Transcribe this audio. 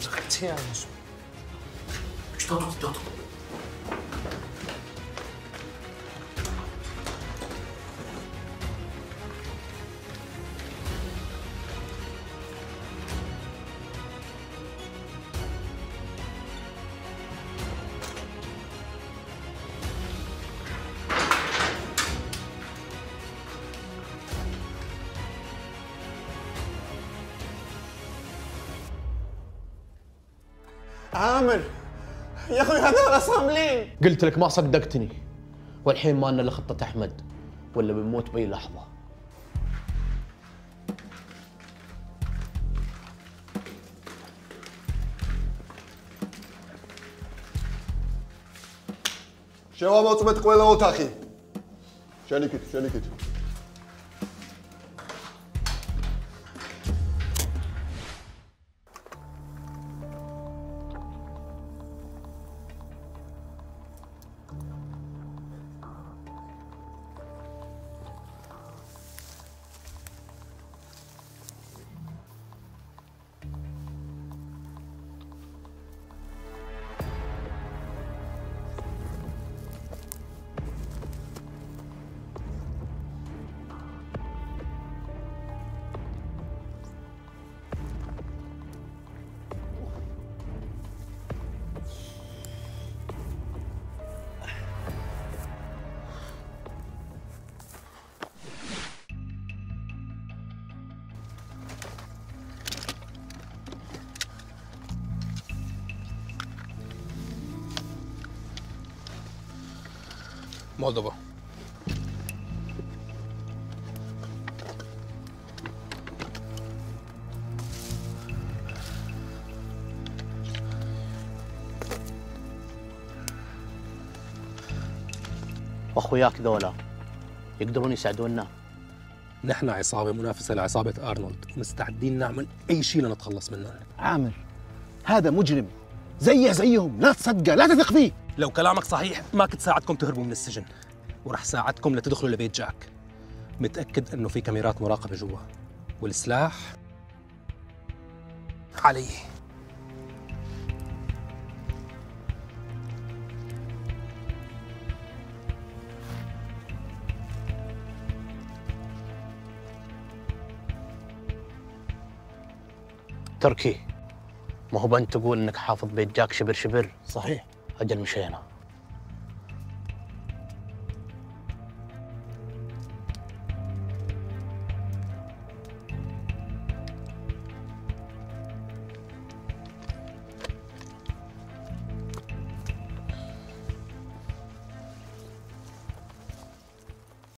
Sıkıntı yani. Şu tatuk, tatuk. عامر. يا أخوي هذول صاملين قلت لك ما صدقتني. والحين ما لنا الا خطة أحمد ولا بنموت بأي لحظة. شو موت ولا موت أخي شنكت شنكت مولدوفا واخوياك ذولا يقدرون يساعدونا؟ نحن عصابة منافسة لعصابة أرنولد. ومستعدين نعمل أي شيء لنتخلص منهم. عامر هذا مجرم. زيه زيهم. لا تصدقه لا تثق فيه. لو كلامك صحيح ما كنت ساعدكم تهربوا من السجن. ورح ساعدكم لتدخلوا لبيت جاك. متأكد أنه في كاميرات مراقبة جوا. والسلاح؟ علي. تركي ما هو بنت تقول إنك حافظ بيت جاك شبر شبر؟ صحيح. أجل مشينا.